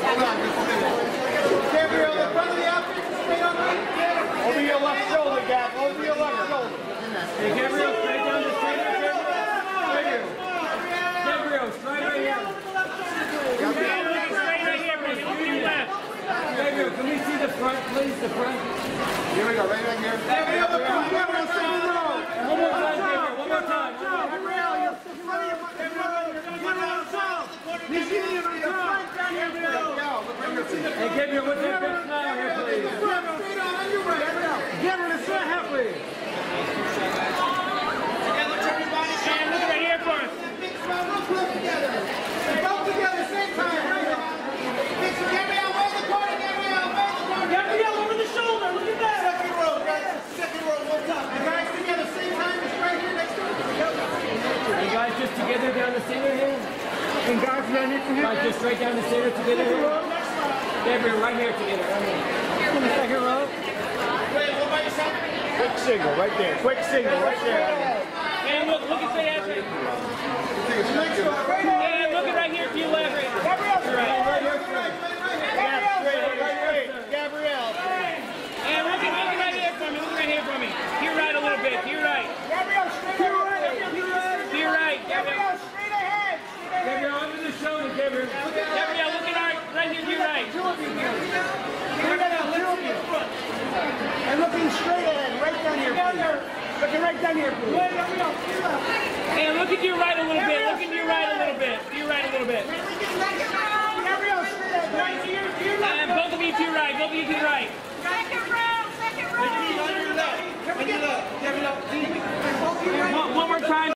Gabrielle, the front of the on. Over your left shoulder, Gab. Over your left shoulder. Gabrielle, down the Gabrielle. Right here. Gabrielle, right here, please. Gabrielle, can we see the front, please? The front. Here we go, right right here. Gabrielle, the front. One more time, One more time. Gabrielle, front of your. Gabrielle, front of your. Hey, Gabrielle, what's that big smile here, please? And look right here for us. Gabrielle, over the shoulder. Look at that. Second row, guys. Second row, one time. You guys together, same time, it's right here next to you guys just together down the center here? And guys, you need to Guys, just straight down the center together here? Gabrielle, right here together, right here. In the second row. Wait, go by yourself. Quick single right there. Quick single right there. And look, look and say Ashley. Next row, right here. And look at right here to your left. Right. To your right. Right here, straight. Yeah, straight, right, straight. Gabrielle. And look at, look at right here for me. Look right here for me. To your right a little bit. To your right. To your right. Gabrielle. Gabriel, under the shoulder, Gabriel. Gabrielle, look at right, right And looking straight ahead, right down here. Looking right down here. And look at your right a little bit. Look at your right a little bit. Your right a little bit. And both of you to your right. Both of you to your right.